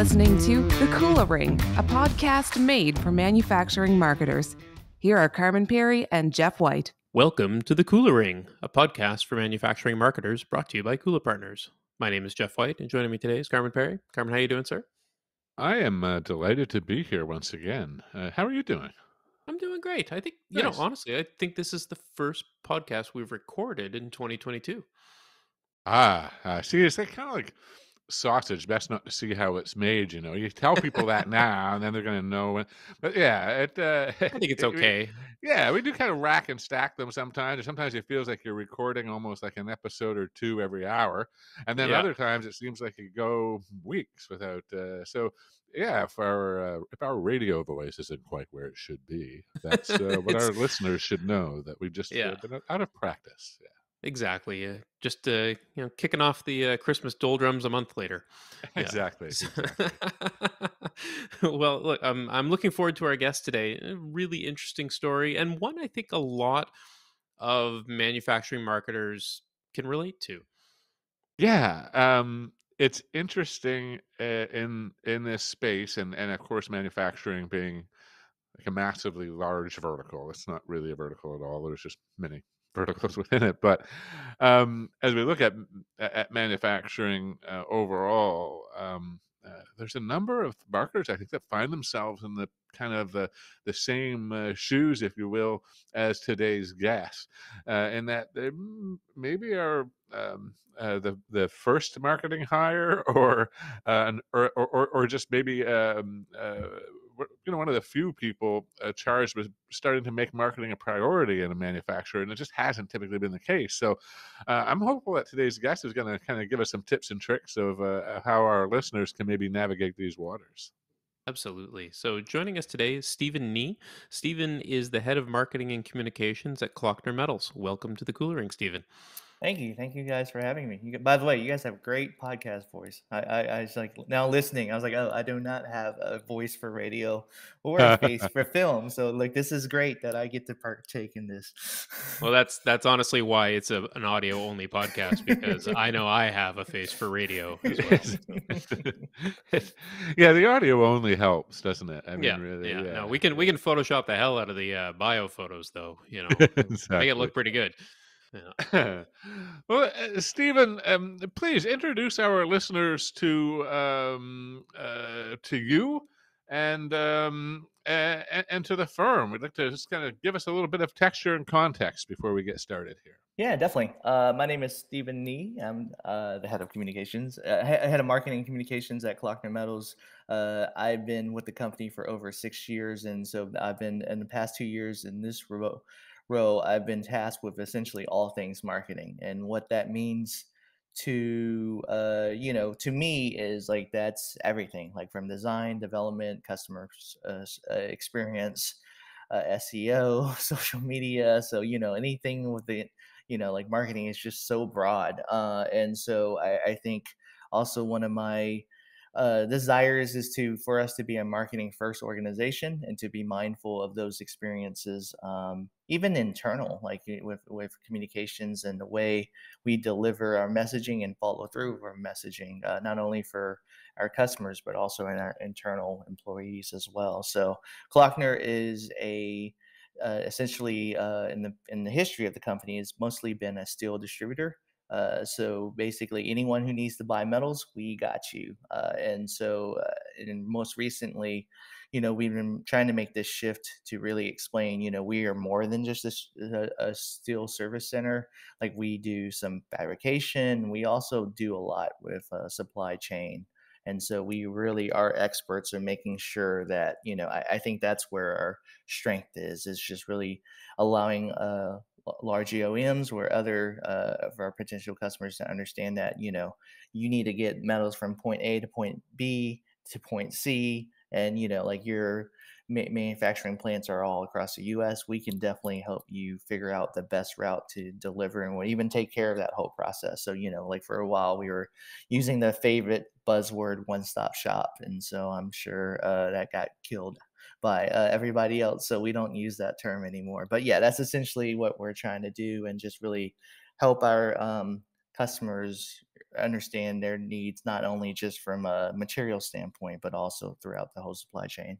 listening to The Kula Ring, a podcast made for manufacturing marketers. Here are Carmen Perry and Jeff White. Welcome to The Kula Ring, a podcast for manufacturing marketers brought to you by Kula Partners. My name is Jeff White, and joining me today is Carmen Perry. Carmen, how are you doing, sir? I am uh, delighted to be here once again. Uh, how are you doing? I'm doing great. I think, you know, honestly, I think this is the first podcast we've recorded in 2022. Ah, uh, see, it's like kind of like sausage. Best not to see how it's made. You know, you tell people that now, and then they're going to know. When, but yeah, it. Uh, I think it's okay. yeah, we do kind of rack and stack them sometimes. Or sometimes it feels like you're recording almost like an episode or two every hour, and then Yeah. other times it seems like you go weeks without. Uh, so yeah, if our uh, if our radio voice isn't quite where it should be, that's uh, what our listeners should know that we've just Yeah. uh, been out of practice. Yeah. Exactly. Uh, just, uh, you know, kicking off the uh, Christmas doldrums a month later. Yeah. Exactly. exactly. well, look, I'm I'm looking forward to our guest today. A really interesting story, and one I think a lot of manufacturing marketers can relate to. Yeah, um, it's interesting uh, in in this space, and and of course, manufacturing being like a massively large vertical. It's not really a vertical at all. There's just many verticals within it. But um, as we look at at manufacturing uh, overall, um, uh, there's a number of marketers I think that find themselves in the kind of the the same uh, shoes, if you will, as today's guest, uh, in that they maybe are um, uh, the the first marketing hire, or uh, an, or, or or just maybe um, uh, you know one of the few people uh, charged with starting to make marketing a priority in a manufacturer, and it just hasn't typically been the case. So uh, I'm hopeful that today's guest is going to kind of give us some tips and tricks of uh, how our listeners can maybe navigate these waters. Absolutely. So joining us today is Steven Nghe. Steven is the head of marketing and communications at Kloeckner Metals. Welcome to the Kula Ring, Steven. Thank you, thank you guys for having me. You, by the way, you guys have great podcast voice. I, I, I was like now listening. I was like, oh, I do not have a voice for radio or a face for film. So like, this is great that I get to partake in this. Well, that's that's honestly why it's a, an audio only podcast because I know I have a face for radio as well. yeah, the audio only helps, doesn't it? I mean, yeah, really, yeah, No, we can we can Photoshop the hell out of the uh, bio photos, though. You know, make it look pretty good. Yeah. well, uh, Steven, um, please introduce our listeners to um, uh, to you and um, and, and to the firm. We'd like to just kind of give us a little bit of texture and context before we get started here. Yeah, definitely. Uh, my name is Steven Nghe. I'm uh, the head of communications, uh, head of marketing and communications at Kloeckner Metals. Uh, I've been with the company for over six years, and so I've been in the past two years in this row. Row, I've been tasked with essentially all things marketing, and what that means to uh, you know to me is like that's everything, like from design, development, customer uh, uh, experience, uh, SEO, social media. So you know anything with the you know like marketing is just so broad uh, and so I, I think also one of my uh, desires is to for us to be a marketing first organization and to be mindful of those experiences um, even internal like y- with with communications and the way we deliver our messaging and follow through with our messaging uh, not only for our customers but also in our internal employees as well so Kloeckner is a uh, essentially uh, in the in the history of the company has mostly been a steel distributor. Uh, so basically, anyone who needs to buy metals, we got you. Uh, and so, uh, and most recently, you know, we've been trying to make this shift to really explain, you know, we are more than just a steel service center. Like we do some fabrication. We also do a lot with uh, supply chain. And so we really are experts in making sure that, you know, I, I think that's where our strength is, is just really allowing uh, large OEMs or other uh, of our potential customers to understand that, you know, you need to get metals from point A to point B to point C. And, you know, like your ma- manufacturing plants are all across the US. We can definitely help you figure out the best route to deliver and we'll even take care of that whole process. So, you know, like for a while we were using the favorite buzzword one stop shop. And so I'm sure uh, that got killed by uh, everybody else. So we don't use that term anymore. But yeah, that's essentially what we're trying to do and just really help our um, customers understand their needs not only just from a material standpoint but also throughout the whole supply chain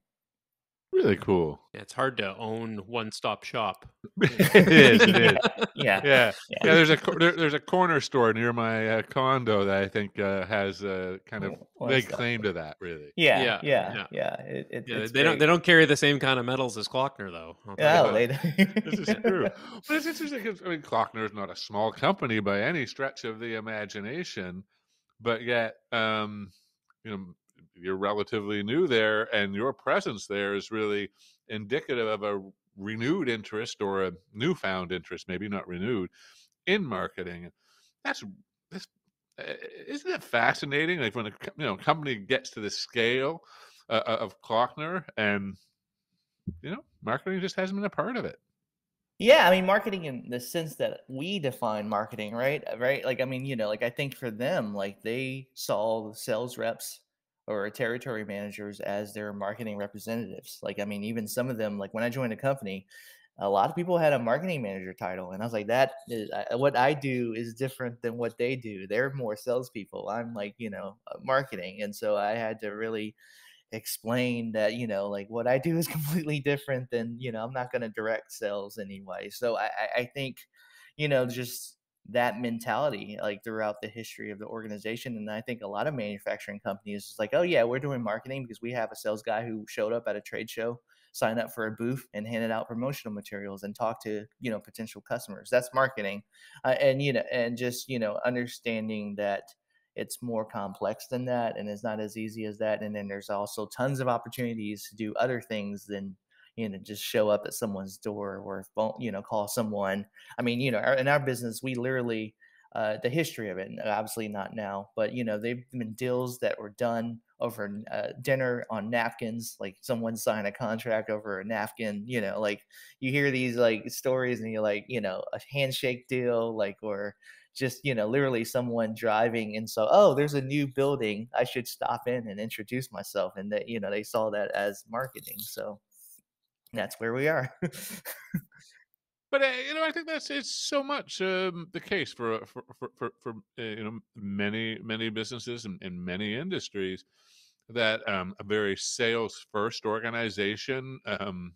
Really cool. Yeah, it's hard to own one-stop shop. it is. It is. yeah Yeah. Yeah. Yeah. There's a there, there's a corner store near my uh, condo that I think uh, has a kind of One big stop. claim to that. Really. yeah Yeah, yeah yeah. yeah, It, it, Yeah, it's they don't they don't carry the same kind of metals as Kloeckner though. I'll tell you yeah that. they This is true. But it's interesting 'cause, I mean, Kloeckner is not a small company by any stretch of the imagination, but yet, um, you know, you're relatively new there, and your presence there is really indicative of a renewed interest or a newfound interest, maybe not renewed, in marketing. That's that's uh, isn't it fascinating? Like when a you know company gets to the scale uh, of Kloeckner, and you know, marketing just hasn't been a part of it. Yeah, I mean, marketing in the sense that we define marketing, right? Uh, Right? Like, I mean, you know, like I think for them, like they saw the sales reps or territory managers as their marketing representatives. Like, I mean, even some of them, like when I joined a company, a lot of people had a marketing manager title, and I was like, that is what I do is different than what they do. They're more salespeople. I'm like, you know, uh, marketing, and so I had to really explain that you know like what i do is completely different than you know i'm not going to direct sales anyway so I i think you know just that mentality like throughout the history of the organization and i think a lot of manufacturing companies is like oh yeah we're doing marketing because we have a sales guy who showed up at a trade show signed up for a booth and handed out promotional materials and talked to you know potential customers. That's marketing uh, and you know and just you know understanding that it's more complex than that and it's not as easy as that and then there's also tons of opportunities to do other things than you know just show up at someone's door or phone you know call someone. I mean you know our, in our business we literally uh, the history of it obviously not now but you know they've been deals that were done over uh, dinner on napkins like someone signed a contract over a napkin you know like you hear these like stories and you're like you know a handshake deal like or just you know literally someone driving and so oh there's a new building. I should stop in and introduce myself and that you know they saw that as marketing so that's where we are But uh, you know, I think that's it's so much um, the case for uh, for for for, for uh, you know many many businesses and in many industries that um, a very sales first organization um,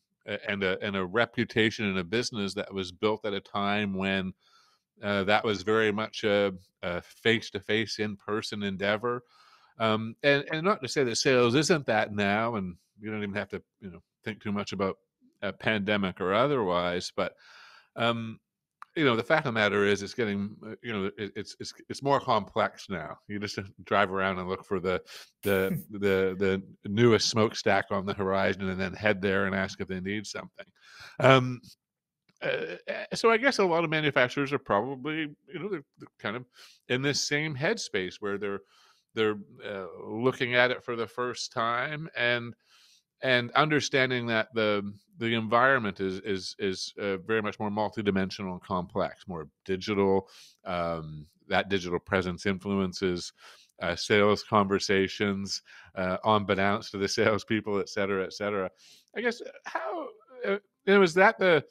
and a and a reputation in a business that was built at a time when uh, that was very much a face to face in person endeavor. Um, and and not to say that sales isn't that now, and you don't even have to you know think too much about a pandemic or otherwise, but um, you know the fact of the matter is it's getting uh, you know it, it's it's it's more complex now. You just drive around and look for the the the the newest smokestack on the horizon and then head there and ask if they need something. Um uh, so i guess a lot of manufacturers are probably you know they're, they're kind of in this same headspace where they're they're uh, looking at it for the first time and and understanding that the the environment is is is uh, very much more multidimensional and complex, more digital. Um, that digital presence influences uh, sales conversations, uh, unbeknownst to the salespeople, et cetera, et cetera. I guess uh, how uh, was that the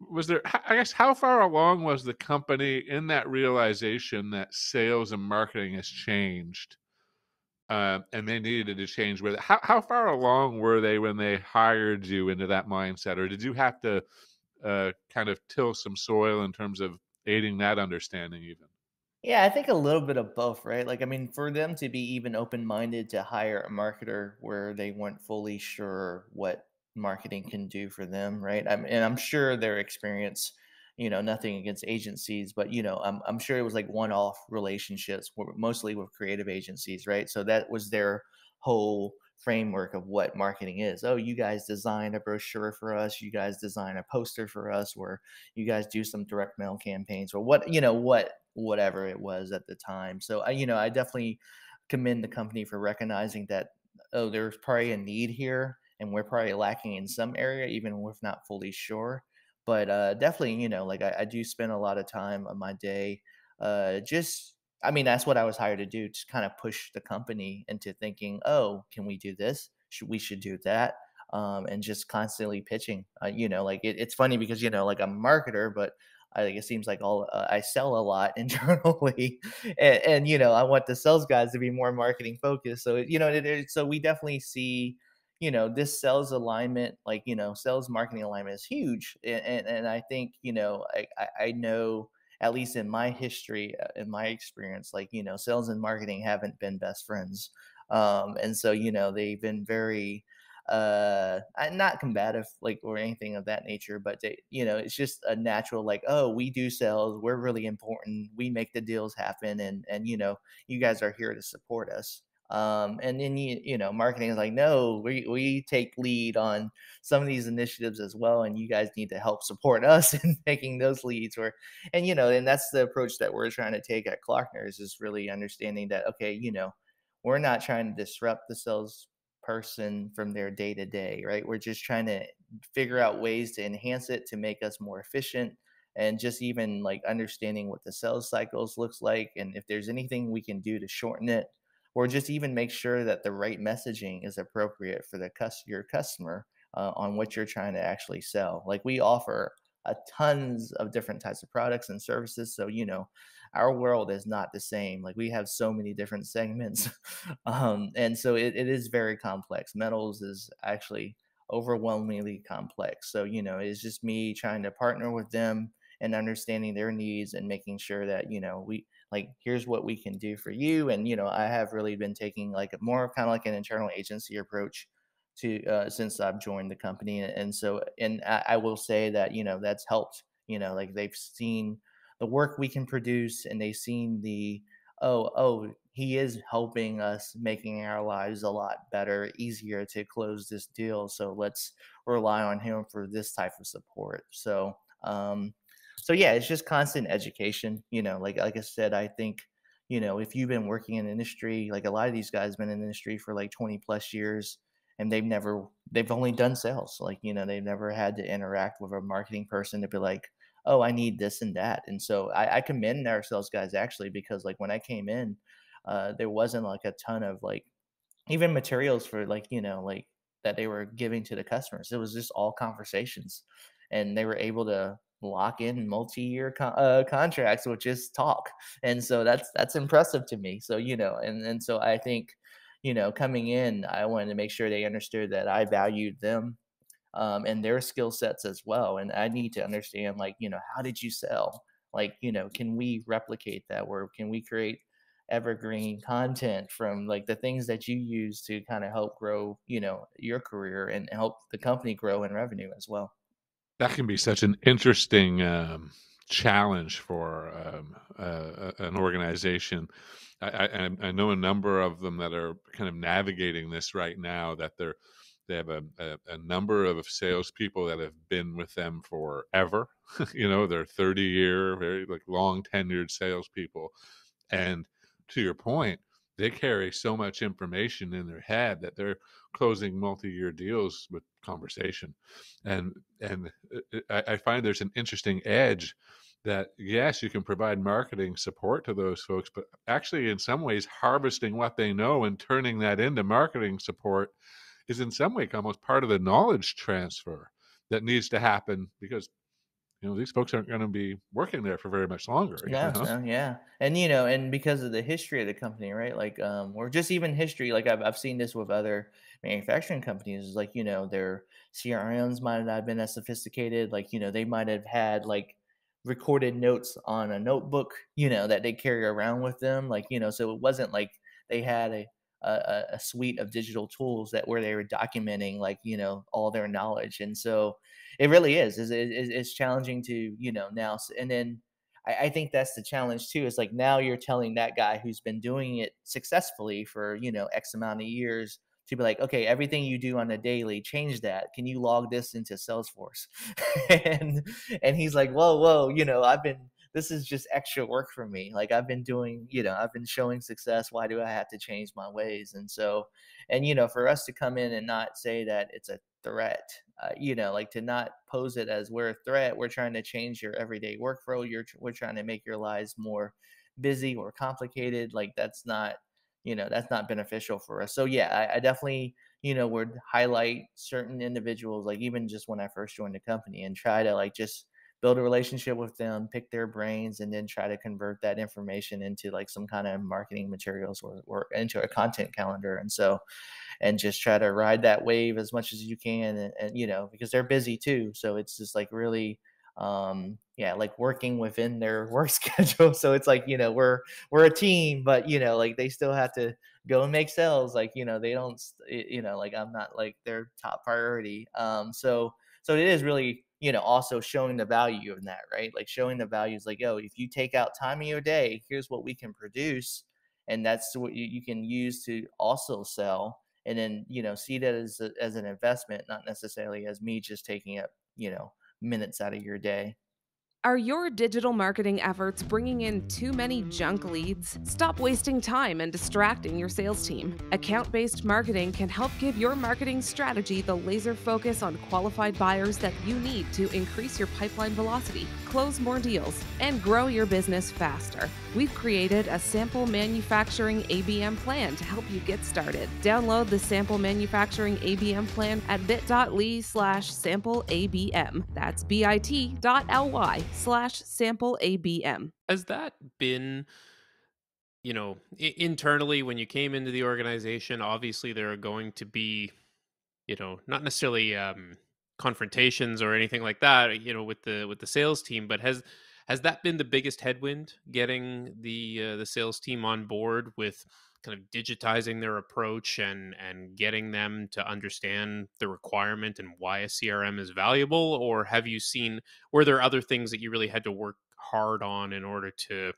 was there? I guess how far along was the company in that realization that sales and marketing has changed? Uh, and they needed to change with it. How how far along were they when they hired you into that mindset, or did you have to uh, kind of till some soil in terms of aiding that understanding? Even Yeah, I think a little bit of both, right? Like, I mean, for them to be even open minded to hire a marketer where they weren't fully sure what marketing can do for them, right? I'm, and I'm sure their experience, you know, nothing against agencies, but you know, I'm I'm sure it was like one off relationships, mostly with creative agencies, right? So that was their whole framework of what marketing is. Oh, you guys design a brochure for us, you guys design a poster for us, or you guys do some direct mail campaigns, or what you know what whatever it was at the time. So I, you know, I definitely commend the company for recognizing that oh, there's probably a need here, and we're probably lacking in some area, even if not fully sure. But uh, definitely, you know, like I, I do spend a lot of time of my day, uh, just I mean, that's what I was hired to do, to kind of push the company into thinking, oh, can we do this? Should we should do that? Um, and just constantly pitching. Uh, you know, like it, it's funny because you know, like I'm a marketer, but I think it seems like all uh, I sell a lot internally, and, and, you know I want the sales guys to be more marketing focused. So you know, it, it, so we definitely see you know this sales alignment like you know sales marketing alignment is huge and and, and i think you know I, I know at least in my history uh, in my experience like you know sales and marketing haven't been best friends um and so you know they've been very uh not combative like or anything of that nature but they, you know it's just a natural like oh we do sales we're really important we make the deals happen and and you know you guys are here to support us um, and then you you know marketing is like no we we take lead on some of these initiatives as well and you guys need to help support us in making those leads. Or and you know and that's the approach that we're trying to take at Kloeckner's is really understanding that okay you know we're not trying to disrupt the sales person from their day to day right? We're just trying to figure out ways to enhance it to make us more efficient and just even like understanding what the sales cycles looks like and if there's anything we can do to shorten it or just even make sure that the right messaging is appropriate for the your customer uh, on what you're trying to actually sell. Like we offer a tons of different types of products and services, so you know our world is not the same. Like we have so many different segments, um, and so it, it is very complex. Metals is actually overwhelmingly complex. So you know it's just me trying to partner with them and understanding their needs and making sure that you know we like here's what we can do for you and you know i have really been taking like a more kind of like an internal agency approach to uh, since i've joined the company and so and I, I will say that you know that's helped you know like they've seen the work we can produce and they've seen the oh oh he is helping us making our lives a lot better easier to close this deal so let's rely on him for this type of support. So um so yeah, it's just constant education. You know, like like I said, I think you know if you've been working in industry, like a lot of these guys been in the industry for like 20 plus years, and they've never they've only done sales. Like you know they've never had to interact with a marketing person to be like, oh, I need this and that. And so I, I commend our sales guys actually because like when I came in, uh, there wasn't like a ton of like even materials for like you know like that they were giving to the customers. It was just all conversations, and they were able to lock in multi-year uh, contracts which is talk. And so that's that's impressive to me. So you know and and so i think you know coming in i wanted to make sure they understood that i valued them um, and their skill sets as well. And i need to understand like you know how did you sell? Like you know can we replicate that or can we create evergreen content from like the things that you use to kind of help grow you know your career and help the company grow in revenue as well that can be such an interesting um, challenge for um, uh, an organization. I, I, I, know a number of them that are kind of navigating this right now. That they're they have a, a, a number of salespeople that have been with them forever. you know, they're thirty year, very like long tenured salespeople, and to your point, they carry so much information in their head that they're closing multi-year deals with conversation. And and uh, uh, I, I find there's an interesting edge that yes you can provide marketing support to those folks but actually in some ways harvesting what they know and turning that into marketing support is in some way almost part of the knowledge transfer that needs to happen because you know these folks aren't going to be working there for very much longer yeah you know? yeah and you know and because of the history of the company right like um or just even history like i've, I've seen this with other manufacturing companies is like you know their crms might not have been as sophisticated like you know they might have had like recorded notes on a notebook you know that they carry around with them like you know so it wasn't like they had a a, a suite of digital tools that where they were documenting like you know all their knowledge and so it really is. It's, it's challenging to you know now, and then I, I think that's the challenge too. Is like now you're telling that guy who's been doing it successfully for you know X amount of years to be like, okay, everything you do on a daily, change that. Can you log this into Salesforce? and and he's like, whoa, whoa, you know, I've been this is just extra work for me. Like I've been doing, you know, I've been showing success. Why do I have to change my ways? And so, and you know, for us to come in and not say that it's a threat uh, you know like to not pose it as we're a threat we're trying to change your everyday workflow you're we're trying to make your lives more busy or complicated like that's not you know that's not beneficial for us so yeah I, I definitely you know would highlight certain individuals like even just when i first joined the company and try to like just build a relationship with them, pick their brains, and then try to convert that information into like some kind of marketing materials or, or into a content calendar. And so, and just try to ride that wave as much as you can. And, and you know, because they're busy too. So it's just like really, um yeah like working within their work schedule so it's like you know we're we're a team but you know like they still have to go and make sales like you know they don't you know like i'm not like their top priority um so so it is really you know, also showing the value in that, right? Like showing the values like, oh, if you take out time in your day, here's what we can produce. And that's what you, you can use to also sell. And then, you know, see that as, a, as an investment, not necessarily as me just taking up, you know, minutes out of your day. Are your digital marketing efforts bringing in too many junk leads? Stop wasting time and distracting your sales team. Account based marketing can help give your marketing strategy the laser focus on qualified buyers that you need to increase your pipeline velocity, close more deals, and grow your business faster. We've created a sample manufacturing ABM plan to help you get started. Download the sample manufacturing ABM plan at bit.ly slash sample ABM. That's bit.ly slash sample ABM. Has that been, you know, I- internally when you came into the organization? Obviously, there are going to be, you know, not necessarily um, confrontations or anything like that, you know, with the with the sales team, but has has that been the biggest headwind getting the uh, the sales team on board with kind of digitizing their approach and and getting them to understand the requirement and why a CRM is valuable or have you seen were there other things that you really had to work hard on in order to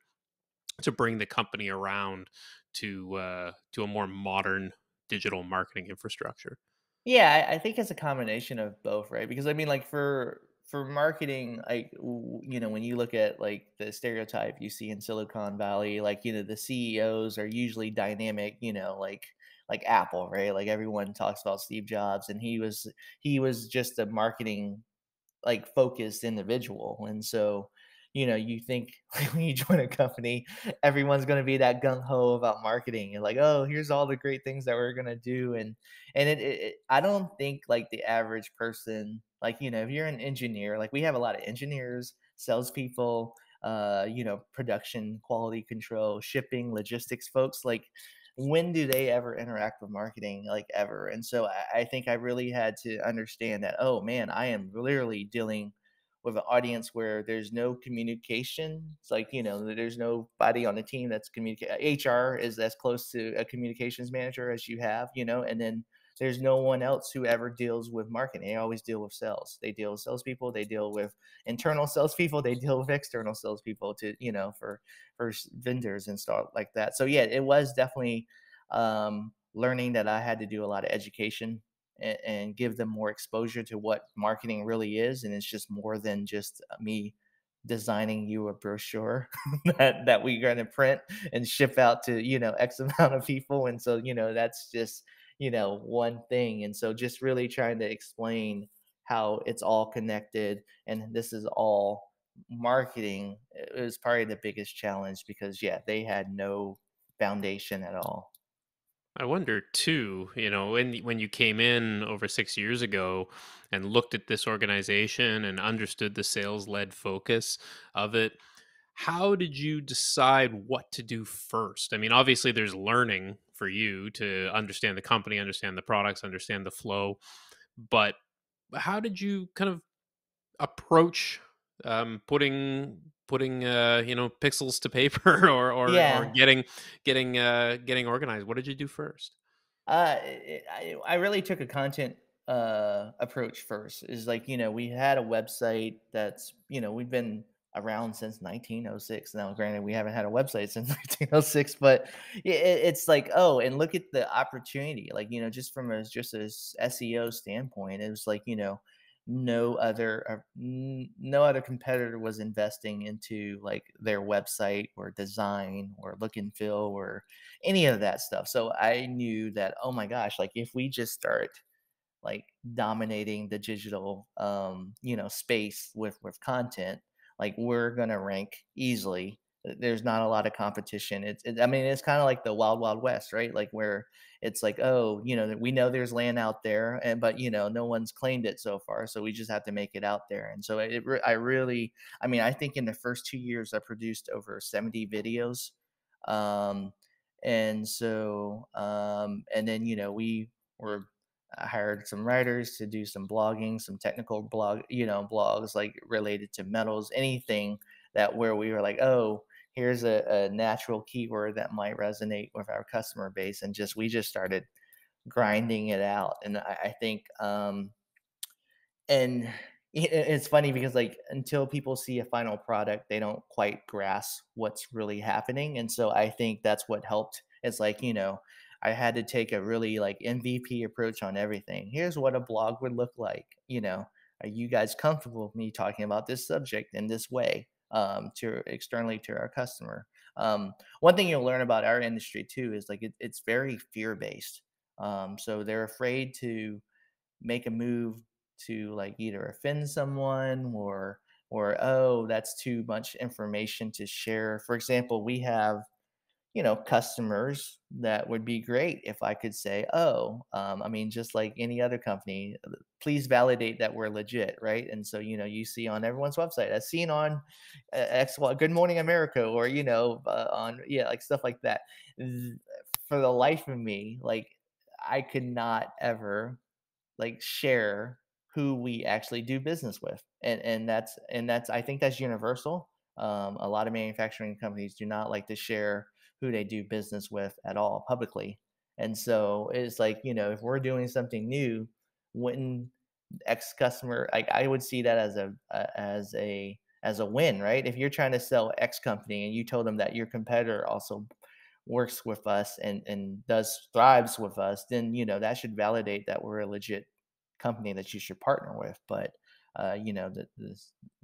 to bring the company around to uh, to a more modern digital marketing infrastructure? Yeah, I, I think it's a combination of both, right? Because I mean, like for for marketing, like you know, when you look at like the stereotype you see in Silicon Valley, like you know, the CEOs are usually dynamic, you know, like like Apple, right? Like everyone talks about Steve Jobs, and he was he was just a marketing like focused individual, and so you know, you think when you join a company, everyone's going to be that gung ho about marketing and like, oh, here's all the great things that we're going to do. And, and it, it, I don't think like the average person, like, you know, if you're an engineer, like we have a lot of engineers, salespeople, uh, you know, production, quality control, shipping, logistics folks, like, when do they ever interact with marketing like ever and so I, I, think i really had to understand that oh man i am literally dealing with an audience where there's no communication. It's like, you know, there's nobody on the team that's communicate. HR is as close to a communications manager as you have, you know, and then there's no one else who ever deals with marketing. They always deal with sales. They deal with salespeople. They deal with internal salespeople. They deal with external salespeople to, you know, for for vendors and stuff like that. So yeah, it was definitely um, learning that I had to do a lot of education and, and give them more exposure to what marketing really is. And it's just more than just uh, me designing you a brochure that that we're going to print and ship out to you know x amount of people and so you know that's just you know one thing and so just really trying to explain how it's all connected and this is all marketing is probably the biggest challenge because yeah they had no foundation at all. I wonder too, you know, when when you came in over 6 years ago and looked at this organization and understood the sales-led focus of it, how did you decide what to do first? I mean, obviously there's learning for you to understand the company, understand the products, understand the flow, but how did you kind of approach um, putting putting uh, you know pixels to paper or or, yeah. or getting getting uh, getting organized? What did you do first? Uh, I, I really took a content uh, approach first. Is like you know we had a website that's you know we've been around since 1906. Now, granted, we haven't had a website since 1906, but it, it's like oh, and look at the opportunity. Like you know, just from a just a SEO standpoint, it was like you know no other uh, no other competitor was investing into like their website or design or look and feel or any of that stuff so i knew that oh my gosh like if we just start like dominating the digital um you know space with with content like we're gonna rank easily there's not a lot of competition. It's, it, I mean, it's kind of like the wild, wild west, right? Like where it's like, oh, you know, we know there's land out there, and but you know, no one's claimed it so far, so we just have to make it out there. And so it, I really, I mean, I think in the first two years, I produced over 70 videos, um, and so, um, and then you know, we were I hired some writers to do some blogging, some technical blog, you know, blogs like related to metals, anything that where we were like, oh, here's a, a natural keyword that might resonate with our customer base, and just we just started grinding it out. And I, I think, um, and it's funny because like until people see a final product, they don't quite grasp what's really happening, and so I think that's what helped. It's like you know I had to take a really like MVP approach on everything. Here's what a blog would look like. You know, are you guys comfortable with me talking about this subject in this way um, to externally to our customer? Um, one thing you'll learn about our industry too is like it, it's very fear based. Um, so they're afraid to make a move to like either offend someone or or oh that's too much information to share. For example, we have you know customers that would be great if i could say oh um, i mean just like any other company uh, please validate that we're legit right? And so you know you see on everyone's website as seen on uh, x good morning america or you know uh, on yeah like stuff like that. For the life of me like i could not ever like share who we actually do business with and and that's and that's i think that's universal. Um, a lot of manufacturing companies do not like to share who they do business with at all publicly. And so it's like, you know, if we're doing something new, when X customer, like I would see that as a, as a, as a win, right? If you're trying to sell X company and you told them that your competitor also works with us and, and does thrives with us, then, you know, that should validate that we're a legit company that you should partner with. But, uh, you know, the, the,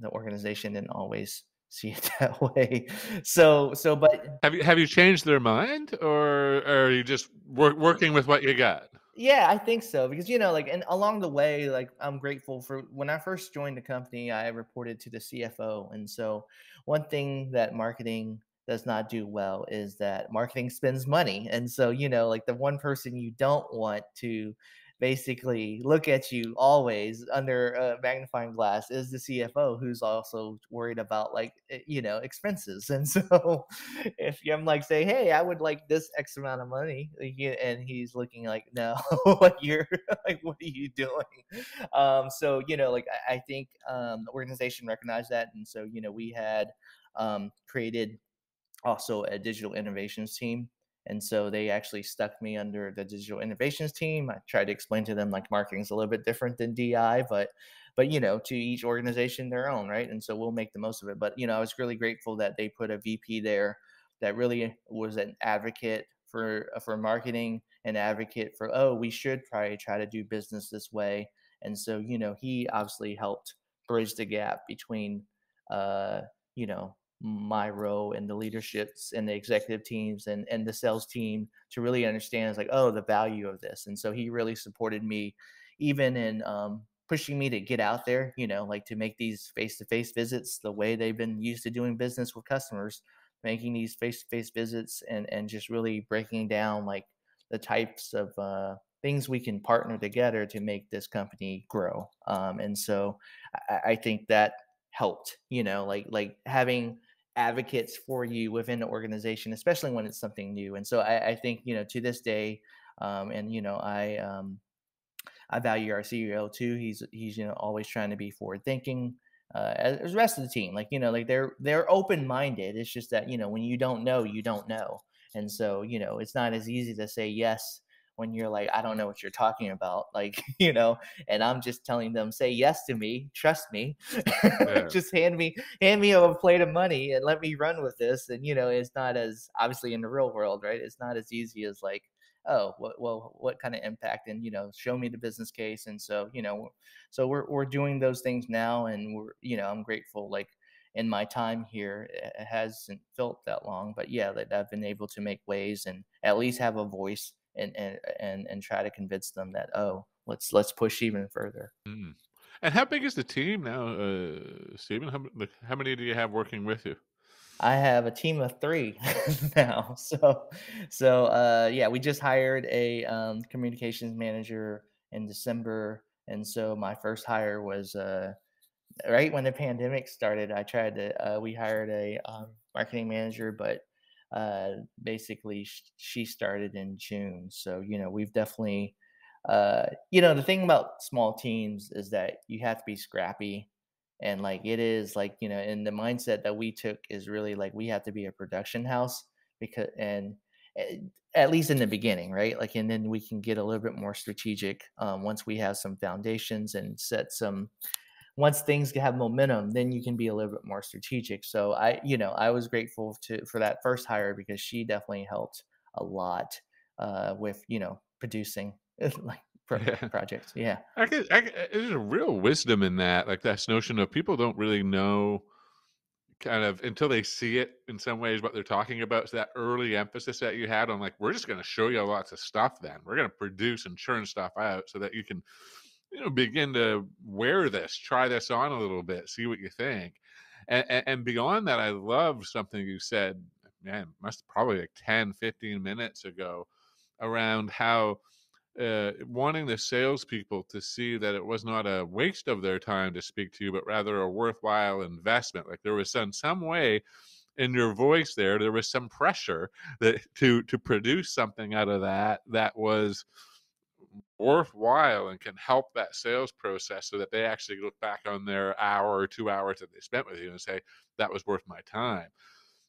the organization didn't always see it that way. So so but have you have you changed their mind or, or are you just work, working with what you got? Yeah, I think so because you know like and along the way like I'm grateful for when I first joined the company I reported to the CFO and so one thing that marketing does not do well is that marketing spends money and so you know like the one person you don't want to basically look at you always under a magnifying glass is the CFO who's also worried about like eh, you know expenses. And so if I'm like say hey I would like this X amount of money and he's looking like no what you're like what are you doing? Um so you know like I, I think um the organization recognized that and so you know we had um created also a digital innovations team and so they actually stuck me under the digital innovations team. I tried to explain to them like marketing's a little bit different than DI, but but you know, to each organization their own, right? And so we'll make the most of it. But you know, I was really grateful that they put a VP there that really was an advocate for for marketing, an advocate for oh, we should probably try to do business this way. And so, you know, he obviously helped bridge the gap between uh, you know, my role and the leaderships and the executive teams and, and the sales team to really understand is like oh the value of this. And so he really supported me even in um, pushing me to get out there you know like to make these face-to-face visits the way they've been used to doing business with customers making these face-to-face visits and and just really breaking down like the types of uh, things we can partner together to make this company grow. Um, and so I, I think that helped you know like like having advocates for you within the organization, especially when it's something new. And so I, I think, you know, to this day, um, and you know, I um, I value our CEO too. He's he's you know always trying to be forward thinking. Uh, as the rest of the team, like you know, like they're they're open minded. It's just that you know when you don't know, you don't know, and so you know it's not as easy to say yes when you're like, I don't know mm. what you're talking about. Like, you know, and I'm just telling them, say yes to me, trust me, yeah. just hand me, hand me a plate of money and let me run with this. And, you know, it's not as obviously in the real world, right? It's not as easy as like, oh, what, well, what kind of impact and, you know, show me the business case. And so, you know, so we're, we're doing those things now and we're, you know, I'm grateful. Like, in my time here it hasn't felt that long but yeah that i've been able to make ways and at least have a voice and and and, and try to convince them that oh let's let's push even further. Mm. And how big is the team now, uh, Steven? How, how many do you have working with you? I have a team of three now. So, so uh, yeah, we just hired a um, communications manager in December, and so my first hire was uh, right when the pandemic started. I tried to uh, we hired a um, marketing manager, but uh, basically sh- she started in June. So you know we've definitely uh, you know the thing about small teams is that you have to be scrappy and like it is like you know and the mindset that we took is really like we have to be a production house because and eh, at least in the beginning right like and then we can get a little bit more strategic um, once we have some foundations and set some once things have momentum then you can be a little bit more strategic so i you know i was grateful to for that first hire because she definitely helped a lot uh, with you know producing like pro- Yeah. projects yeah I could, I could, there's a real wisdom in that, like this notion of people don't really know kind of until they see it in some ways what they're talking about. So that early emphasis that you had on like, we're just going to show you lots of stuff then. We're going to produce and churn stuff out so that you can, you know, begin to wear this, try this on a little bit, see what you think. And, and, beyond that, I love something you said, man, must probably like 10, 15 minutes ago around how uh, wanting the salespeople to see that it was not a waste of their time to speak to you, but rather a worthwhile investment. Like there was some some way in your voice there, there was some pressure that to to produce something out of that that was worthwhile and can help that sales process so that they actually look back on their hour or two hours that they spent with you and say that was worth my time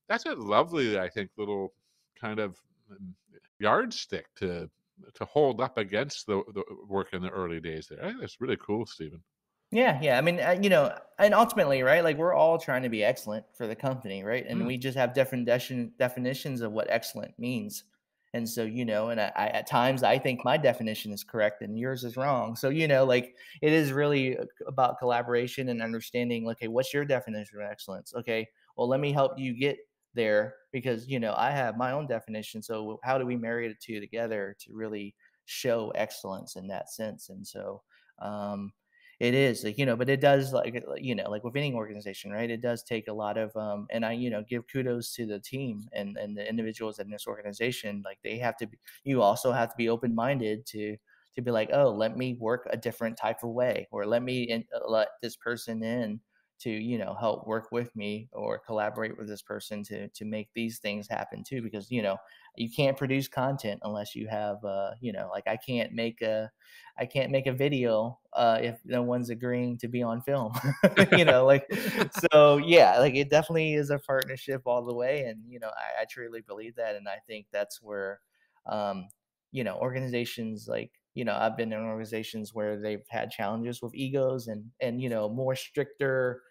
that's a lovely i think little kind of um, yardstick to to hold up against the, the work in the early days there. I think that's really cool, Steven. Yeah, yeah. I mean, uh, you know, and ultimately, right? Like we're all trying to be excellent for the company, right? And Mm. we just have different defin- definitions of what excellent means. And so, you know, and I, I at times I think my definition is correct and yours is wrong. So, you know, like it is really uh, about collaboration and understanding. Okay, what's your definition of excellence? Okay, well, let me help you get there because you know I have my own definition. So, how do we marry the two together to really show excellence in that sense? And so, um, it is like you know but it does like you know like with any organization right it does take a lot of um and i you know give kudos to the team and and the individuals in this organization like they have to be you also have to be open minded to to be like oh let me work a different type of way or let me in, uh, let this person in to you know help work with me or collaborate with this person to to make these things happen too because you know you can't produce content unless you have uh you know like i can't make a i can't make a video uh if no one's agreeing to be on film you know like so yeah like it definitely is a partnership all the way and you know i, I truly believe that and i think that's where um you know organizations like you know i've been in organizations where they've had challenges with egos and and you know more stricter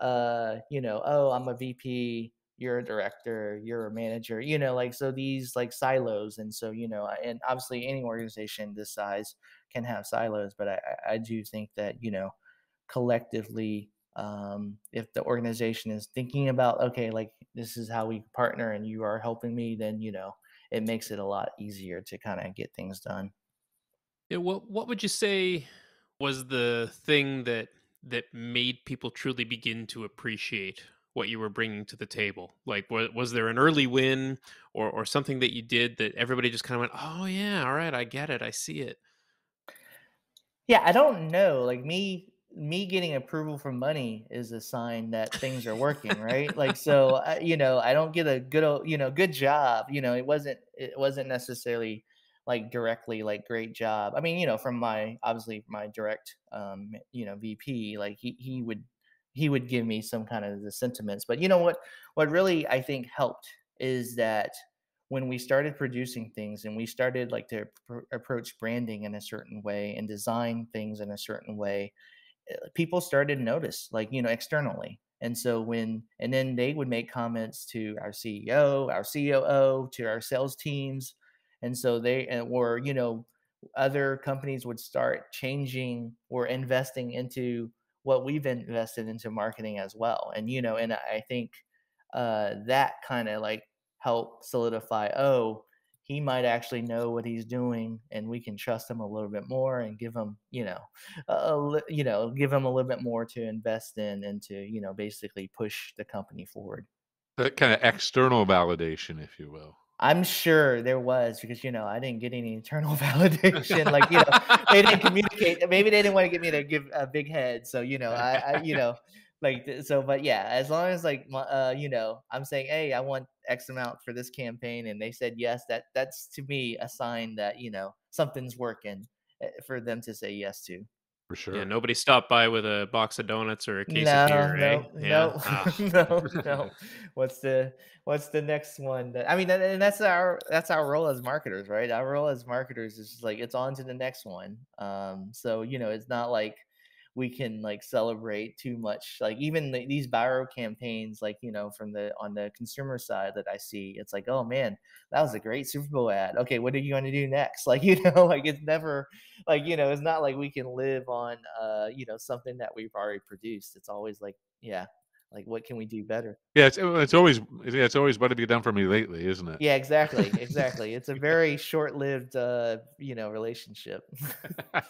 uh you know oh i'm a vp you're a director you're a manager you know like so these like silos and so you know and obviously any organization this size can have silos but i i do think that you know collectively um if the organization is thinking about okay like this is how we partner and you are helping me then you know it makes it a lot easier to kind of get things done. Yeah, what what would you say was the thing that that made people truly begin to appreciate what you were bringing to the table? Like, was, was there an early win or or something that you did that everybody just kind of went, "Oh yeah, all right, I get it, I see it." Yeah, I don't know. Like me me getting approval for money is a sign that things are working, right? Like so I, you know, I don't get a good you know, good job. You know, it wasn't it wasn't necessarily like directly like great job. I mean, you know, from my obviously my direct um, you know, VP, like he he would he would give me some kind of the sentiments. But you know what what really I think helped is that when we started producing things and we started like to pr- approach branding in a certain way and design things in a certain way uh, people started to notice like you know externally and so when and then they would make comments to our ceo our coo to our sales teams and so they and or you know other companies would start changing or investing into what we've invested into marketing as well and you know and i think uh that kind of like help solidify oh he might actually know what he's doing and we can trust him a little bit more and give him you know a you know give him a little bit more to invest in and to you know basically push the company forward that kind of external validation, if you will. I'm sure there was because you know I didn't get any internal validation. like you know they didn't communicate. Maybe they didn't want to get me to give a big head. So you know I, I you know like so. But yeah, as long as like uh you know I'm saying hey I want X amount for this campaign and they said yes that that's to me a sign that you know something's working eh, for them to say yes to. For sure. Yeah, nobody stopped by with a box of donuts or a case no, of beer, no, eh? no, Yeah. Ah. no, no. What's the what's the next one? That, I mean, and- and that's our that's our role as marketers, right? Our role as marketers is just like it's on to the next one. Um, so you know, it's not like we can like celebrate too much. Like even the, these viral campaigns, like you know, from the on the consumer side that I see, it's like, oh man, that was a great Super Bowl ad. Okay, what are you going to do next? Like you know, like it's never like you know, it's not like we can live on uh you know something that we've already produced. It's always like yeah, like what can we do better? Yeah, it's it's always it's always what have you done for me lately, isn't it? Yeah, exactly, exactly. It's a very short-lived uh you know relationship. well,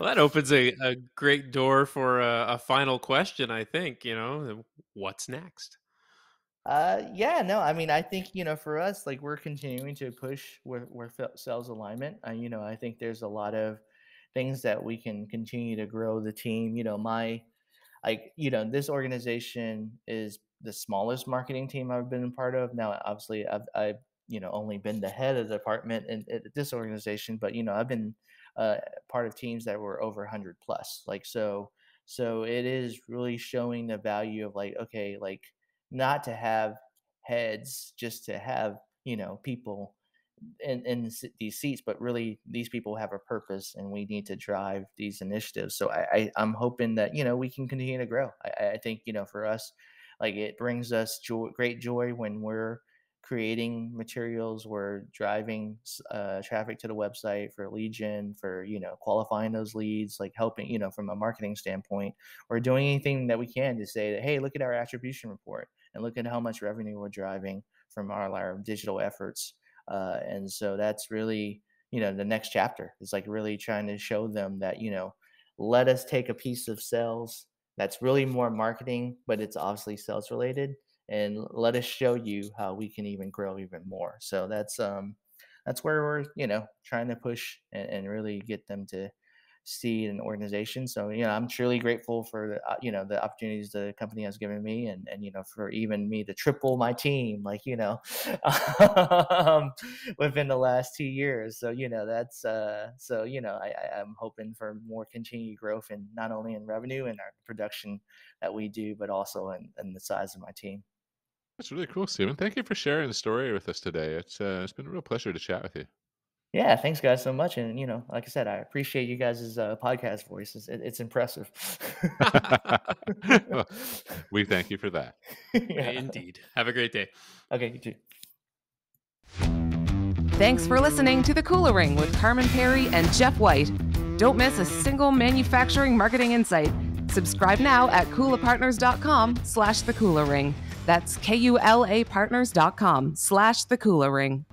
that opens a, a great door for a, a final question, I think. You know, what's next? Uh, yeah, no, I mean, I think you know, for us, like we're continuing to push where where sales alignment. Uh, you know, I think there's a lot of things that we can continue to grow the team. You know, my like you know, this organization is the smallest marketing team I've been a part of. Now, obviously, I've I've you know only been the head of the department in, at this organization, but you know, I've been uh, part of teams that were over 100 plus. Like so, so it is really showing the value of like okay, like not to have heads just to have you know people in, in these seats but really these people have a purpose and we need to drive these initiatives. So i, I i'm hoping that you know we can continue to grow. I, I think you know for us like it brings us joy, great joy when we're creating materials we're driving uh, traffic to the website for lead gen for you know qualifying those leads like helping you know from a marketing standpoint or doing anything that we can to say that hey look at our attribution report and look at how much revenue we're driving from our, our digital efforts uh, and so that's really you know the next chapter is like really trying to show them that you know let us take a piece of sales that's really more marketing but it's obviously sales related and let us show you how we can even grow even more. So that's um that's where we're you know trying to push and, and really get them to see an organization so you know i'm truly grateful for the uh, you know the opportunities the company has given me and and you know for even me to triple my team like you know um, within the last two years so you know that's uh so you know i i'm hoping for more continued growth in not only in revenue and our production that we do but also in, in the size of my team That's really cool, Steven. Thank you for sharing the story with us today. It's uh, it's been a real pleasure to chat with you. Yeah, thanks guys so much. And you know, like I said, I appreciate you guys' uh, podcast voices. It, it's impressive. Well, we thank you for that. yeah. Indeed. Have a great day. Okay, you too. Thanks for listening to The Kula Ring with Carman Pirie and Jeff White. Don't miss a single manufacturing marketing insight. Subscribe now at kulapartners.com slash The Kula Ring. That's K-U-L-A partners.com slash The Kula Ring.